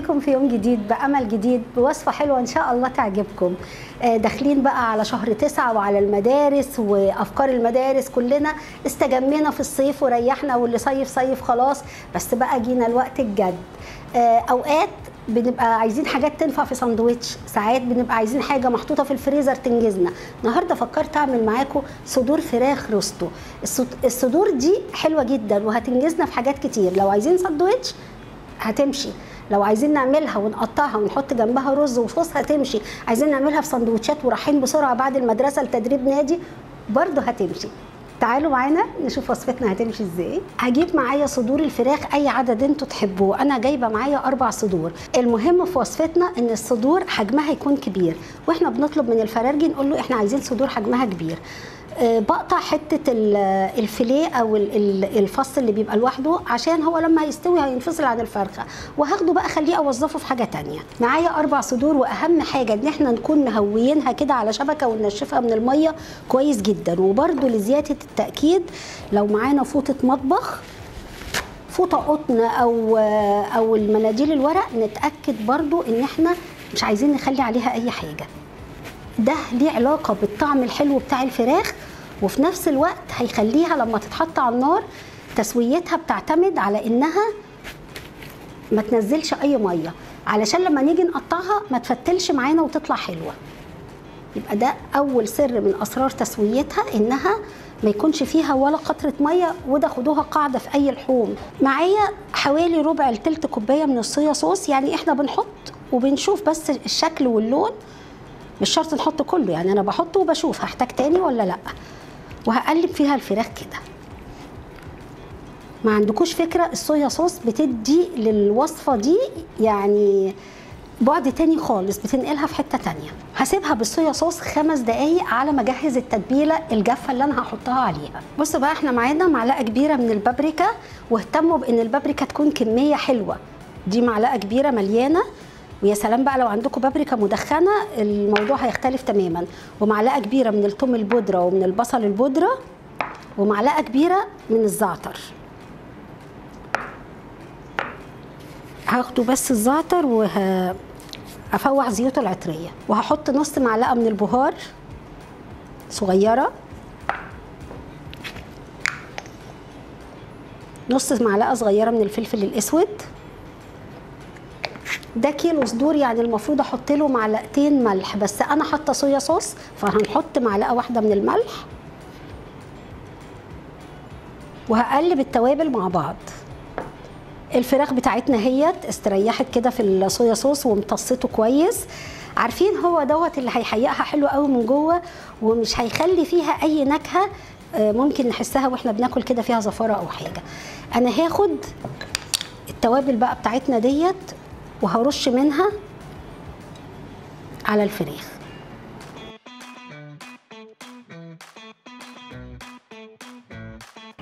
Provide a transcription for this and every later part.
بكم في يوم جديد بأمل جديد بوصفة حلوة إن شاء الله تعجبكم. آه، داخلين بقى على شهر تسعة وعلى المدارس وأفكار المدارس كلنا. استجمينا في الصيف وريحنا واللي صيف صيف خلاص بس بقى جينا الوقت الجد. آه، أوقات بنبقى عايزين حاجات تنفع في ساندوتش ساعات بنبقى عايزين حاجة محطوطة في الفريزر تنجزنا. النهارده فكرت أعمل معاكم صدور فراخ روستو. الصد- الصدور دي حلوة جدا وهتنجزنا في حاجات كتير. لو عايزين ساندوتش هتمشي. لو عايزين نعملها ونقطعها ونحط جنبها رز وصوص هتمشي. عايزين نعملها في سندوتشات ورايحين بسرعة بعد المدرسة لتدريب نادي برضه هتمشي. تعالوا معانا نشوف وصفتنا هتمشي إزاي. هجيب معايا صدور الفراخ أي عدد أنتوا تحبوه. أنا جايبة معايا أربع صدور. المهم في وصفتنا إن الصدور حجمها يكون كبير. وإحنا بنطلب من الفرارجي نقول له إحنا عايزين صدور حجمها كبير. بقطع حتة ال- الفيليه أو ال- ال- الفص اللي بيبقى لوحده عشان هو لما هيستوي هينفصل عن الفرخة. وهاخده بقى أخليه أوظفه في حاجة تانية. معايا أربع صدور وأهم حاجة إن إحنا نكون مهويينها كده على شبكة وننشفها من المية كويس جدا. وبرده لزيادة التأكيد لو معانا فوطة مطبخ فوطة قطن أو أو المناديل الورق نتأكد برضو إن إحنا مش عايزين نخلي عليها أي حاجة. ده ليه علاقة بالطعم الحلو بتاع الفراخ. وفي نفس الوقت هيخليها لما تتحط على النار تسويتها بتعتمد على إنها ما تنزلش أي مية. علشان لما نيجي نقطعها ما تفتلش معانا وتطلع حلوة. يبقى ده أول سر من أسرار تسويتها إنها ما يكونش فيها ولا قطرة مية وده خدوها قاعدة في أي لحوم. معايا حوالي ربع لتلت كوباية من الصويا صوص. يعني إحنا بنحط وبنشوف بس الشكل واللون. مش شرط نحط كله يعني أنا بحطه وبشوف هحتاج تاني ولا لأ. وهقلب فيها الفراخ كده. ما عندكوش فكرة الصويا صوص بتدي للوصفة دي يعني بعد تاني خالص بتنقلها في حتة تانية. هسيبها بالصويا صوص خمس دقايق على ما أجهز التتبيلة الجافة اللي أنا هحطها عليها. بصوا بقى إحنا معانا معلقة كبيرة من البابريكا واهتموا بإن البابريكا تكون كمية حلوة. دي معلقة كبيرة مليانة ويا سلام بقى لو عندكم بابريكا مدخنة الموضوع هيختلف تماما. ومعلقة كبيرة من الثوم البودرة ومن البصل البودرة ومعلقة كبيرة من الزعتر. هاخده بس الزعتر وه افوح زيوته العطرية. وهحط نص معلقة من البهار صغيرة. نص معلقة صغيرة من الفلفل الأسود. ده كيلو صدور يعني المفروض أحط له معلقتين ملح بس أنا حاطة صويا صوص فهنحط معلقة واحدة من الملح وهقلب التوابل مع بعض. الفراخ بتاعتنا هيت استريحت كده في الصويا صوص وامتصته كويس. عارفين هو دوت اللي هيحيقها حلو قوي من جوه ومش هيخلي فيها أي نكهة آه، ممكن نحسها وإحنا بناكل كده فيها زفارة أو حاجة. أنا هاخد التوابل بقى بتاعتنا ديت وهرش منها على الفراخ.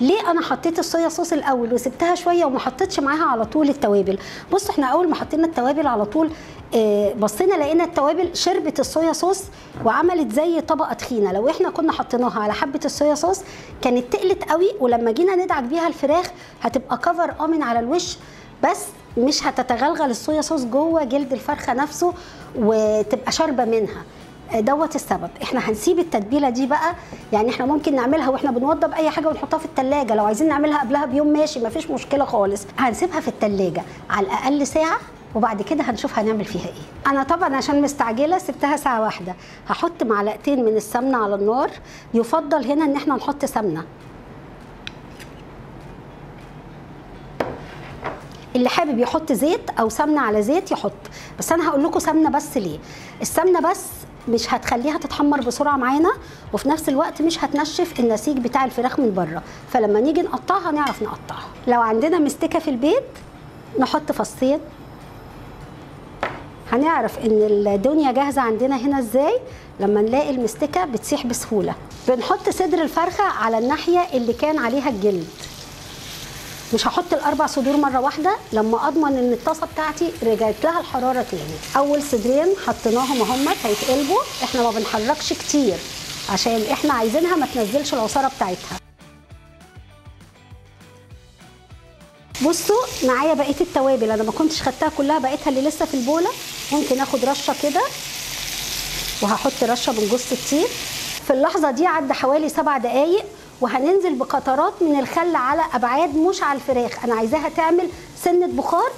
ليه أنا حطيت الصويا صوص الأول وسبتها شوية وما حطيتش معاها على طول التوابل؟ بص إحنا أول ما حطينا التوابل على طول آه، بصينا لقينا التوابل شربت الصويا صوص وعملت زي طبقة تخينة. لو إحنا كنا حطيناها على حبة الصويا صوص كانت تقلت قوي ولما جينا ندعك بيها الفراخ هتبقى كفر آه من على الوش. بس مش هتتغلغل الصويا صوص جوه جلد الفرخة نفسه وتبقى شاربة منها. دوت السبب. إحنا هنسيب التتبيلة دي بقى. يعني إحنا ممكن نعملها وإحنا بنوضب أي حاجة ونحطها في التلاجة. لو عايزين نعملها قبلها بيوم ماشي مفيش مشكلة خالص. هنسيبها في التلاجة على الأقل ساعة وبعد كده هنشوف هنعمل فيها إيه. أنا طبعا عشان مستعجلة سبتها ساعة واحدة. هحط معلقتين من السمنة على النار. يفضل هنا إن إحنا نحط سمنة. اللي حابب يحط زيت أو سمنة على زيت يحط. بس أنا هقول لكم سمنة بس ليه. السمنة بس مش هتخليها تتحمر بسرعة معانا وفي نفس الوقت مش هتنشف النسيج بتاع الفراخ من بره. فلما نيجي نقطعها نعرف نقطعها. لو عندنا مستكة في البيت نحط فصين. هنعرف إن الدنيا جاهزة عندنا هنا إزاي. لما نلاقي المستكة بتسيح بسهولة. بنحط صدر الفرخة على الناحية اللي كان عليها الجلد. مش هحط الأربع صدور مرة واحدة. لما أضمن إن الطاسة بتاعتي رجعت لها الحرارة تاني. أول صدرين حطيناهم اهم هيتقلبوا. إحنا ما بنحركش كتير عشان إحنا عايزينها ما تنزلش العصارة بتاعتها. بصوا معايا بقية التوابل. أنا ما كنتش خدتها كلها بقيتها اللي لسه في البولة. ممكن آخد رشة كده وهحط رشة من جوز الطيب في اللحظة دي عدى حوالي سبع دقايق. وهننزل بقطرات من الخل على أبعاد مش على الفراخ. أنا عايزاها تعمل سنة بخار.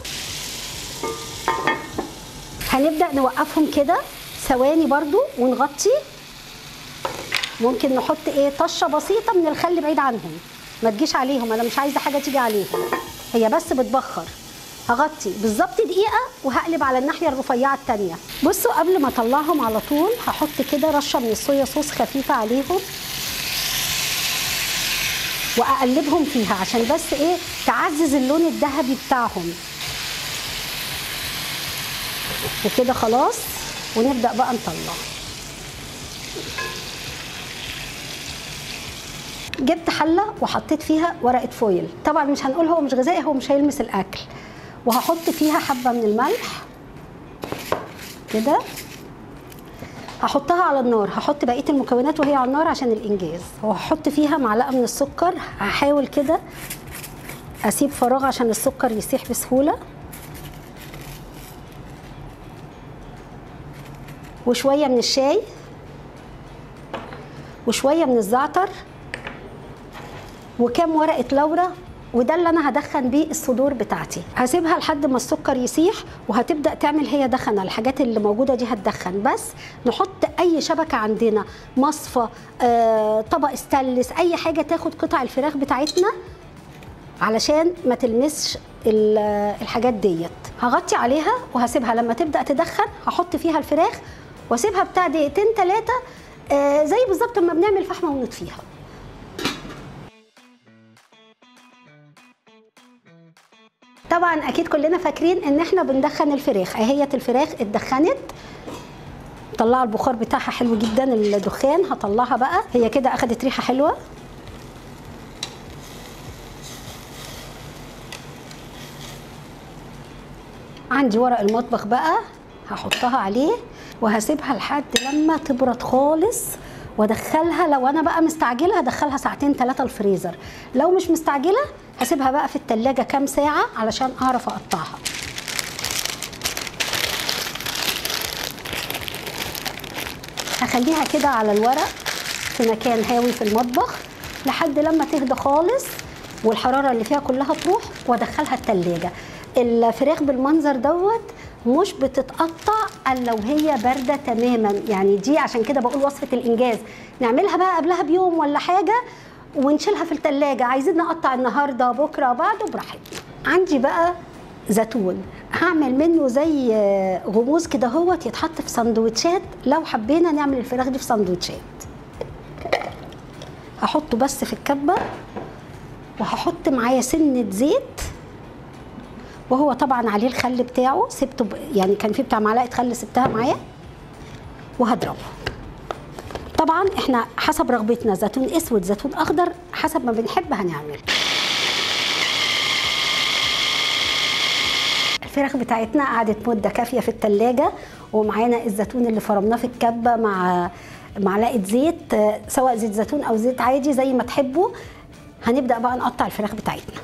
هنبدأ نوقفهم كده. ثواني برضو ونغطي. ممكن نحط إيه طشة بسيطة من الخل بعيد عنهم. ما تجيش عليهم أنا مش عايزة حاجة تيجي عليهم. هي بس بتبخر. هغطي. بالظبط دقيقة وهقلب على الناحية الرفيعة التانية. بصوا قبل ما أطلعهم على طول هحط كده رشة من الصويا صوص خفيفة عليهم. وأقلبهم فيها عشان بس إيه؟ تعزز اللون الذهبي بتاعهم. وكده خلاص؟ ونبدأ بقى نطلع. جبت حلة وحطيت فيها ورقة فويل. طبعا مش هنقول هو مش غذائي هو مش هيلمس الأكل. وهحط فيها حبة من الملح. كده. هحطها على النار هحط بقية المكونات وهي على النار عشان الإنجاز. وهحط فيها معلقة من السكر هحاول كده أسيب فراغ عشان السكر يسيح بسهولة. وشوية من الشاي وشوية من الزعتر وكام ورقة لورا وده اللي أنا هدخن بيه الصدور بتاعتي. هسيبها لحد ما السكر يسيح وهتبدأ تعمل هي دخنة. الحاجات اللي موجودة دي هتدخن. بس نحط أي شبكة عندنا مصفى آه، طبق استانلس أي حاجة تاخد قطع الفراخ بتاعتنا علشان ما تلمسش ال- الحاجات ديت. هغطي عليها وهسيبها. لما تبدأ تدخن هحط فيها الفراخ وأسيبها بتاع دقيقتين ثلاثة زي بالظبط لما بنعمل فحمه ونطفيها. طبعا أكيد كلنا فاكرين إن إحنا بندخن الفراخ. اهيت الفراخ اتدخنت. طلع البخار بتاعها حلو جدا الدخان. هطلعها بقى. هي كده أخدت ريحة حلوة. عندي ورق المطبخ بقى. هحطها عليه وهسيبها لحد لما تبرد خالص وأدخلها. لو أنا بقى مستعجلة هدخلها ساعتين ثلاثة الفريزر. لو مش مستعجلة هسيبها بقى في التلاجة كام ساعة علشان أعرف أقطعها. هخليها كده على الورق في مكان هاوي في المطبخ لحد لما تهدى خالص والحرارة اللي فيها كلها تروح وأدخلها التلاجة. الفراخ بالمنظر دوت مش بتتقطع إلا وهي باردة تماما. يعني دي عشان كده بقول وصفة الإنجاز. نعملها بقى قبلها بيوم ولا حاجة ونشيلها في التلاجة. عايزين نقطع النهارده بكرة بعده براحتنا. عندي بقى زيتون. هعمل منه زي غموس كده هوت يتحط في سندوتشات. لو حبينا نعمل الفراخ دي في سندوتشات. هحطه بس في الكبة. وهحط معايا سنة زيت. وهو طبعا عليه الخل بتاعه. سبته. يعني كان في بتاع معلقة خل سبتها معايا. وهضربه. طبعا إحنا حسب رغبتنا زيتون أسود زيتون أخضر حسب ما بنحب هنعمل. الفراخ بتاعتنا قعدت مدة كافية في التلاجة ومعانا الزيتون اللي فرمناه في الكبة مع معلقة زيت سواء زيت زيتون أو زيت عادي زي ما تحبوا. هنبدأ بقى نقطع الفراخ بتاعتنا.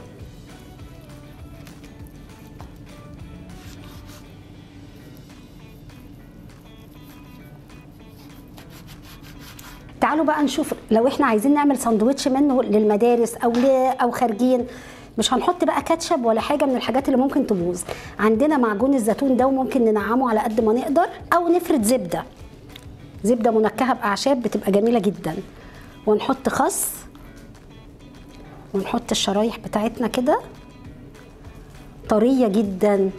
تعالوا بقى نشوف لو إحنا عايزين نعمل ساندوتش منه للمدارس أو. أو خارجين مش هنحط بقى كاتشب ولا حاجة من الحاجات اللي ممكن تبوظ. عندنا معجون الزيتون ده وممكن ننعمه على قد ما نقدر أو نفرد زبدة. زبدة منكهة بأعشاب بتبقى جميلة جدا. ونحط خس. ونحط الشرايح بتاعتنا كده. طرية جدا.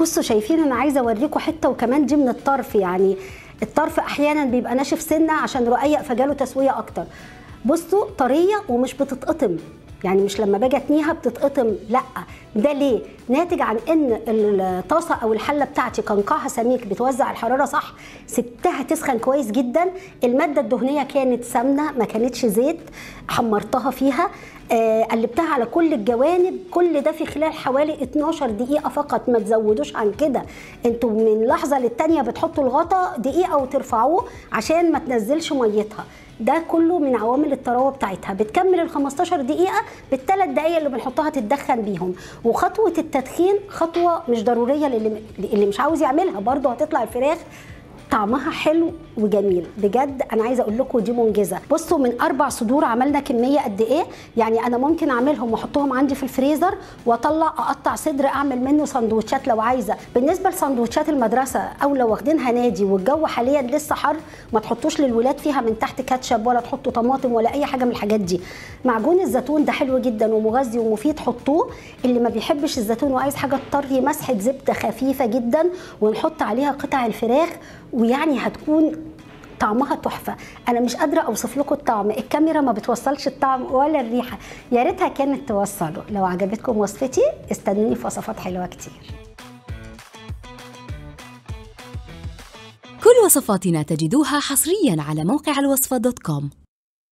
بصوا شايفين أنا عايزة اوريكم حتة وكمان دي من الطرف يعني الطرف أحيانا بيبقى ناشف سنة عشان رقيق فجاله تسوية أكتر. بصوا طرية ومش بتتقطم يعني مش لما باجي أتنيها بتتقطم لأ. ده ليه؟ ناتج عن إن الطاسة أو الحلة بتاعتي كان قاعها سميك بتوزع الحرارة صح سبتها تسخن كويس جدا. المادة الدهنية كانت سمنة ما كانتش زيت حمرتها فيها. قلبتها على كل الجوانب. كل ده في خلال حوالي 12 دقيقة فقط. ما تزودوش عن كده. أنتوا من لحظة للتانية بتحطوا الغطا دقيقة وترفعوه عشان ما تنزلش ميتها. ده كله من عوامل الطراوه بتاعتها. بتكمل ال 15 دقيقة بالثلاث دقائق اللي بنحطها تتدخن بيهم. وخطوة التدخين خطوة مش ضرورية للي اللي مش عاوز يعملها. برضه هتطلع الفراخ طعمها حلو وجميل. بجد أنا عايزة أقول لكم دي منجزة. بصوا من أربع صدور عملنا كمية قد إيه. يعني أنا ممكن أعملهم وأحطهم عندي في الفريزر وأطلع أقطع صدر أعمل منه سندوتشات لو عايزة. بالنسبة لسندوتشات المدرسة أو لو واخدينها نادي والجو حاليا لسه حر ما تحطوش للولاد فيها من تحت كاتشب ولا تحطوا طماطم ولا أي حاجة من الحاجات دي. معجون الزيتون ده حلو جدا ومغذي ومفيد حطوه. اللي ما بيحبش الزيتون وعايز حاجة تطري مسحة زبدة خفيفة جدا ونحط عليها قطع الفراخ. ويعني هتكون طعمها تحفة. أنا مش قادرة أوصف لكم الطعم. الكاميرا ما بتوصلش الطعم ولا الريحة. يا ريتها كانت توصله. لو عجبتكم وصفتي استنوني في وصفات حلوة كتير. كل وصفاتنا تجدوها حصريا على موقع الوصفة دوت كوم.